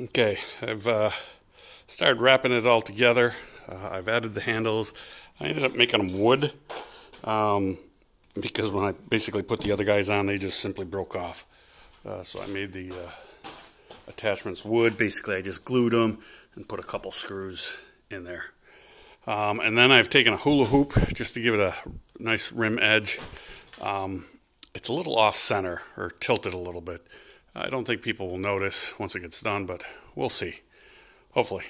Okay, I've uh, started wrapping it all together. Uh, I've added the handles. I ended up making them wood um, because when I basically put the other guys on, they just simply broke off. Uh, so I made the uh, attachments wood. Basically, I just glued them and put a couple screws in there. Um, and then I've taken a hula hoop just to give it a nice rim edge. Um, it's a little off center or tilted a little bit. I don't think people will notice once it gets done, but we'll see. Hopefully.